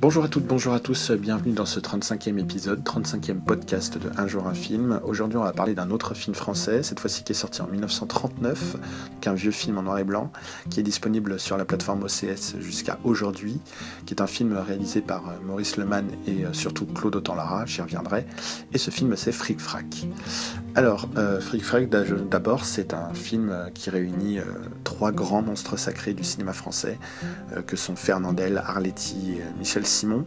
Bonjour à toutes, bonjour à tous, bienvenue dans ce 35e épisode, 35e podcast de Un jour un film. Aujourd'hui on va parler d'un autre film français, cette fois-ci qui est sorti en 1939, qu'un vieux film en noir et blanc, qui est disponible sur la plateforme OCS jusqu'à aujourd'hui, qui est un film réalisé par euh, Maurice Lemann et euh, surtout Claude Autant-Lara, j'y reviendrai, et ce film c'est Fric Frac. Alors, euh, Fric Frac d'abord c'est un film qui réunit trois grands monstres sacrés du cinéma français, que sont Fernandel, Arletty et Michel Simon.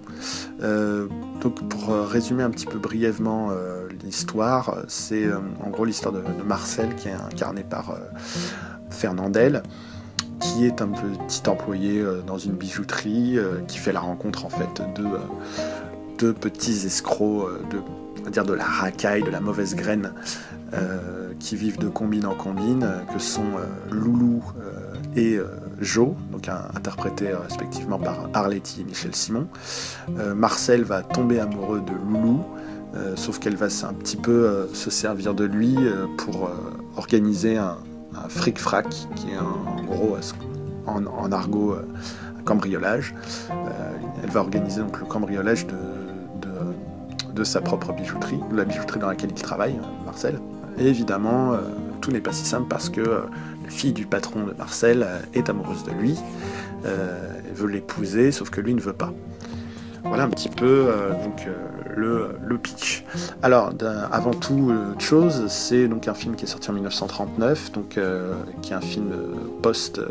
Euh, donc pour euh, résumer un petit peu brièvement euh, l'histoire, c'est en gros l'histoire de, Marcel qui est incarné par Fernandel qui est un petit employé dans une bijouterie, qui fait la rencontre en fait de deux petits escrocs, de, dire de la racaille, de la mauvaise graine, qui vivent de combine en combine, que sont Loulou et Jo, donc interprété euh, respectivement par Arletty et Michel Simon. Euh, Marcel va tomber amoureux de Loulou, euh, sauf qu'elle va un petit peu se servir de lui pour organiser un, fric-frac, qui est en gros en, argot un cambriolage. elle va organiser donc le cambriolage de, de, sa propre bijouterie, de la bijouterie dans laquelle il travaille, Marcel. Et évidemment, tout n'est pas si simple parce que fille du patron de Marcel euh, est amoureuse de lui, euh, veut l'épouser, sauf que lui ne veut pas. Voilà un petit peu euh, donc, le, le, pitch. Alors, avant tout, autre chose, c'est donc un film qui est sorti en 1939, donc, qui est un film post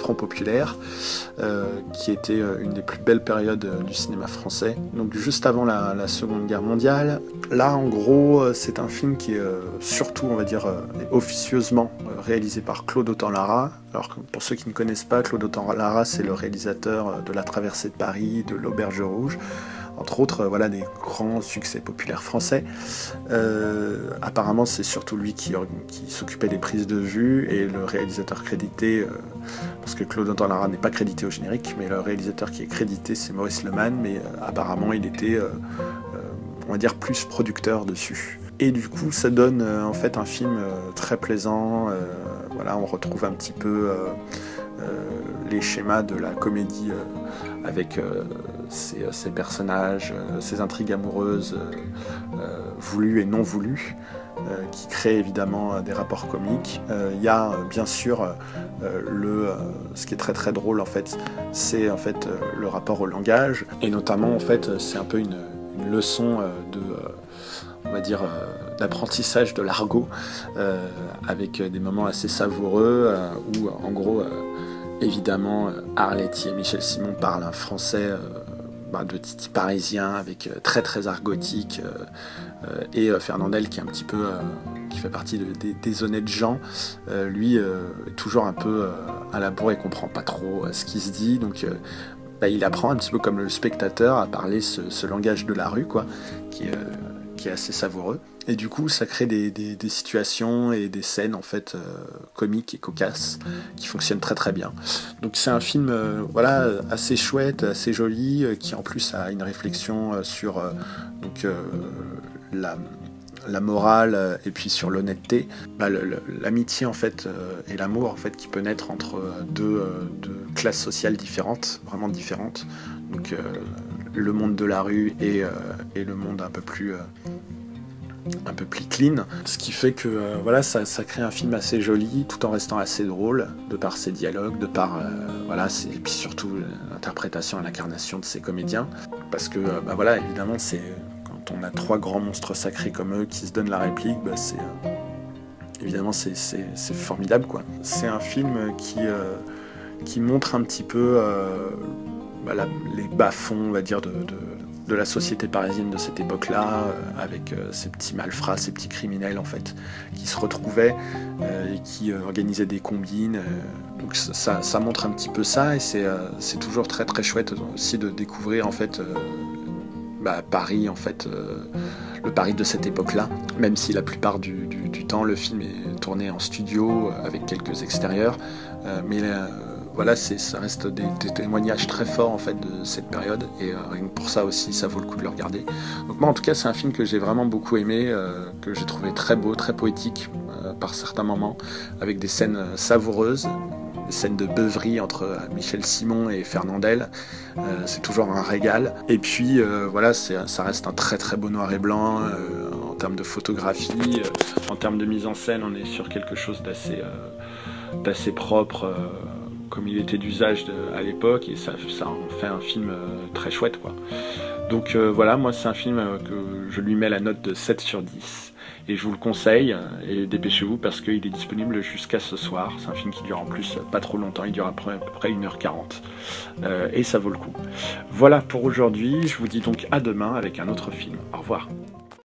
Front Populaire, euh, qui était euh, une des plus belles périodes euh, du cinéma français, donc juste avant la, Seconde Guerre mondiale. Là, en gros, c'est un film qui est surtout, on va dire, officieusement réalisé par Claude Autant-Lara. Alors, pour ceux qui ne connaissent pas, Claude Autant-Lara, c'est le réalisateur de La Traversée de Paris, de L'Auberge Rouge entre autres voilà, des grands succès populaires français. Euh, apparemment, c'est surtout lui qui, s'occupait des prises de vue et le réalisateur crédité, euh, parce que Claude Lara n'est pas crédité au générique, mais le réalisateur qui est crédité, c'est Maurice Lemann, mais euh, apparemment, il était, on va dire, plus producteur dessus. Et du coup, ça donne en fait un film très plaisant. voilà, on retrouve un petit peu les schémas de la comédie avec ces, euh, personnages, euh, ces intrigues amoureuses euh, voulues et non voulues. qui créent évidemment des rapports comiques. Il y a bien sûr le, ce qui est très très drôle en fait, c'est en fait le rapport au langage et notamment en fait c'est un peu une, leçon de on va dire, d'apprentissage de l'argot, avec des moments assez savoureux, où en gros, évidemment, Arletty et Michel Simon parlent un français bah, de Titi parisien avec euh, très très argotique euh, euh, et Fernandel qui est un petit peu qui fait partie des honnêtes gens. Lui est toujours un peu à la bourre et comprend pas trop ce qui se dit. Donc bah, il apprend un petit peu comme le spectateur à parler ce, langage de la rue quoi qui qui est assez savoureux. Et du coup, ça crée des, situations et des scènes en fait euh, comiques et cocasses qui fonctionnent très très bien. Donc c'est un film euh, voilà assez chouette, assez joli, euh, qui en plus a une réflexion sur donc la la morale et puis sur l'honnêteté, bah, l'amitié en fait et l'amour en fait qui peut naître entre deux, deux, classes sociales différentes, vraiment différentes. Donc le monde de la rue et, euh, le monde un peu plus euh, un peu plus clean, ce qui fait que euh, voilà ça, crée un film assez joli tout en restant assez drôle de par ses dialogues, de par voilà et puis surtout l'interprétation et l'incarnation de ces comédiens parce que bah, voilà évidemment c'est quand on a trois grands monstres sacrés comme eux qui se donnent la réplique bah, c'est évidemment c'est formidable quoi. C'est un film qui qui montre un petit peu bah, les bas-fonds, on va dire, de, la société parisienne de cette époque-là, euh, avec euh, ces petits malfrats, ces petits criminels en fait, qui se retrouvaient euh, et qui organisaient des combines. donc ça, montre un petit peu ça et c'est toujours très très chouette aussi de découvrir en fait bah, Paris en fait, le Paris de cette époque-là, même si la plupart du, temps le film est tourné en studio avec quelques extérieurs, mais voilà, ça reste des, témoignages très forts en fait de cette période et euh, pour ça aussi, ça vaut le coup de le regarder. Donc moi, en tout cas, c'est un film que j'ai vraiment beaucoup aimé, euh, que j'ai trouvé très beau, très poétique euh, par certains moments, avec des scènes savoureuses, scène de beuverie entre Michel Simon et Fernandel. c'est toujours un régal. Et puis voilà, ça reste un très très beau noir et blanc en termes de photographie, en termes de mise en scène, on est sur quelque chose d'assez propre comme il était d'usage à l'époque et ça, en fait un film très chouette quoi. Donc voilà, moi c'est un film que je lui mets la note de 7 sur 10 et je vous le conseille, et dépêchez-vous parce qu'il est disponible jusqu'à ce soir. C'est un film qui dure en plus pas trop longtemps, il dure à peu près 1h40. Euh, et ça vaut le coup. Voilà pour aujourd'hui, je vous dis donc à demain avec un autre film. Au revoir.